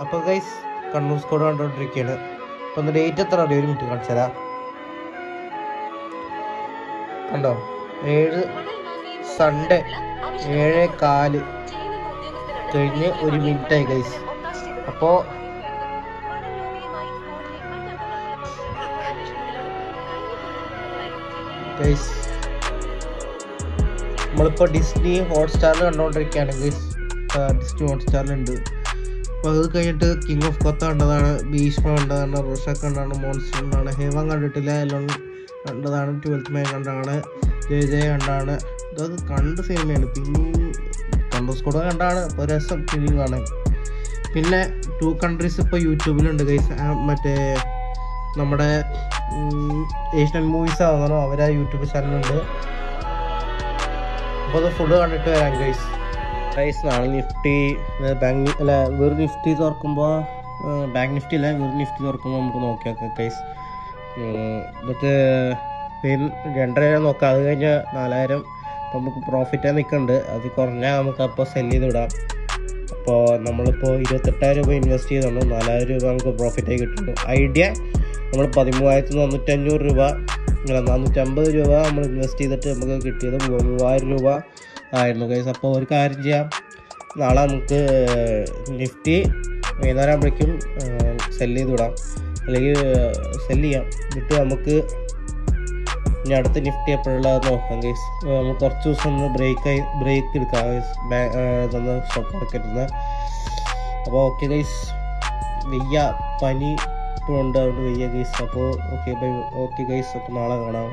അപ്പോൾ guys Kannur squad കണ്ടുകൊണ്ടിരിക്കുകയാണ് അപ്പോൾ ഒന്ന് ഡേറ്റ് എത്ര? അറിയോ? ഒരു മിനിറ്റ് കാണിച്ചു തരാം. കണ്ടോ? ഏഴ് സൺഡേ ഏഴ് കാൽ കഴിഞ്ഞ് ഒരു മിനിറ്റായി ഗൈസ് അപ്പോൾ ഗൈസ് നമ്മളിപ്പോൾ ഡിസ്നി ഹോട്ട്സ്റ്റാറിൽ കണ്ടുകൊണ്ടിരിക്കുകയാണ് ഗൈസ് ഡിസ്നി ഹോട്ട്സ്റ്റാറിലുണ്ട് അപ്പോൾ അത് കഴിഞ്ഞിട്ട് കിങ് ഓഫ് കൊത്ത കണ്ടതാണ് ഭീഷ്മ കണ്ടതാണ് റുഷക് കണ്ടാണ് മോൺസ്റ്റർ കണ്ടാണ് ഹേവൻ കണ്ടിട്ടില്ല എല്ലാം കണ്ടതാണ് ട്വൽത്ത് മേ കണ്ടാണ് ജയ ജയ കണ്ടാണ് ഇതൊക്കെ കണ്ട് സിനിമയാണ് പിന്നെ കണ്ടു കൂടെ കണ്ടാണ് ഇപ്പോൾ രസം ഫിലിം പിന്നെ ടു കൺട്രീസ് ഇപ്പോൾ യൂട്യൂബിലുണ്ട് ഗൈസ് മറ്റേ നമ്മുടെ ഏഷ്യൻ മൂവീസ് ആണെന്നോ അവരാ യൂട്യൂബ് ചാനലുണ്ട് അപ്പോൾ അത് ഫുഡ് കണ്ടിട്ട് വരാം ഗൈസ് ഗൈസ് നാളെ നിഫ്റ്റി ബാങ്ക് അല്ല വെറു നിഫ്റ്റി തുറക്കുമ്പോൾ ബാങ്ക് നിഫ്റ്റി അല്ല വെറു നിഫ്റ്റി തുറക്കുമ്പോൾ നമുക്ക് നോക്കി നോക്കാം പ്രൈസ് എന്നിട്ട് രണ്ടര നോക്കാം. അത് കഴിഞ്ഞാൽ നാലായിരം. നമുക്ക് പ്രോഫിറ്റ് നിൽക്കുന്നുണ്ട് അത് കുറഞ്ഞാൽ നമുക്ക് അപ്പോൾ സെൽ ചെയ്ത് വിടാം. അപ്പോൾ നമ്മളിപ്പോൾ ഇരുപത്തെട്ടായിരം രൂപ ഇൻവെസ്റ്റ് ചെയ്തുകൊണ്ട് നാലായിരം രൂപ നമുക്ക് പ്രോഫിറ്റായി കിട്ടുന്നു. ഐഡിയ നമ്മൾ പതിമൂവായിരത്തി തൊണ്ണൂറ്റഞ്ഞൂറ് രൂപ. നാനൂറ്റമ്പത് രൂപ നമ്മൾ ഇൻവെസ്റ്റ് ചെയ്തിട്ട് നമുക്ക് കിട്ടിയത് മൂവായിരം രൂപ ആയിരുന്നു ഗൈസ് അപ്പോൾ ഒരു കാര്യം ചെയ്യാം. നാളെ നമുക്ക് നിഫ്റ്റി വൈകുന്നേരം ആകുമ്പോഴേക്കും സെൽ ചെയ്ത് വിടാം. അല്ലെങ്കിൽ സെൽ ചെയ്യാം. എന്നിട്ട് നമുക്ക് ഇനി അടുത്ത നിഫ്റ്റി എപ്പോഴുള്ള നോക്കാം ഗൈസ് നമുക്ക് കുറച്ച് ദിവസം ഒന്ന് ബ്രേക്ക് ആയി ബ്രേക്ക് എടുക്കാം ഗൈസ് സ്റ്റോക്ക് മാർക്കറ്റിൽ നിന്ന് അപ്പോൾ ഓക്കെ ഗൈസ് വയ്യ പനി ഇപ്പോൾ ഉണ്ട് അതുകൊണ്ട് വെയ്യ ഗൈസ് അപ്പോൾ ഓക്കെ ബൈ ഓക്കെ ഗൈസ് അപ്പോൾ നാളെ കാണാം.